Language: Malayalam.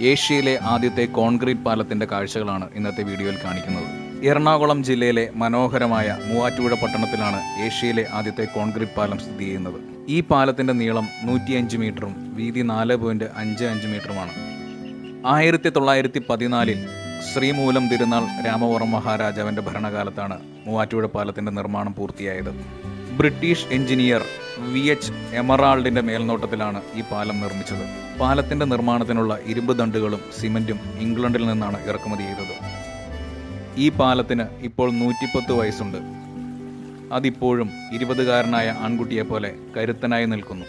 ഏഷ്യയിലെ ആദ്യത്തെ കോൺക്രീറ്റ് പാലത്തിന്റെ കാഴ്ചകളാണ് ഇന്നത്തെ വീഡിയോയിൽ കാണിക്കുന്നത്. എറണാകുളം ജില്ലയിലെ മനോഹരമായ മൂവാറ്റുപുഴ പട്ടണത്തിലാണ് ഏഷ്യയിലെ ആദ്യത്തെ കോൺക്രീറ്റ് പാലം സ്ഥിതി ചെയ്യുന്നത്. ഈ പാലത്തിന്റെ നീളം നൂറ്റിയഞ്ച് മീറ്ററും വീതി നാല് പോയിന്റ് അഞ്ച് അഞ്ച് മീറ്ററുമാണ്. ആയിരത്തി തൊള്ളായിരത്തി പതിനാലിൽ ശ്രീമൂലം തിരുനാൾ രാമവർമ്മ മഹാരാജാവിന്റെ ഭരണകാലത്താണ് മൂവാറ്റുപുഴ പാലത്തിന്റെ നിർമ്മാണം പൂർത്തിയായത്. ബ്രിട്ടീഷ് എഞ്ചിനീയർ വി എച്ച് എമറാൾഡിന്റെ മേൽനോട്ടത്തിലാണ് ഈ പാലം നിർമ്മിച്ചത്. പാലത്തിന്റെ നിർമ്മാണത്തിനുള്ള ഇരുമ്പ് ദണ്ടുകളും സിമന്റും ഇംഗ്ലണ്ടിൽ നിന്നാണ് ഇറക്കുമതി ചെയ്തത്. ഈ പാലത്തിന് ഇപ്പോൾ നൂറ്റിപ്പത്ത് വയസ്സുണ്ട്. അതിപ്പോഴും ഇരുപതുകാരനായ ആൺകുട്ടിയെപ്പോലെ കരുത്തനായി നിൽക്കുന്നു.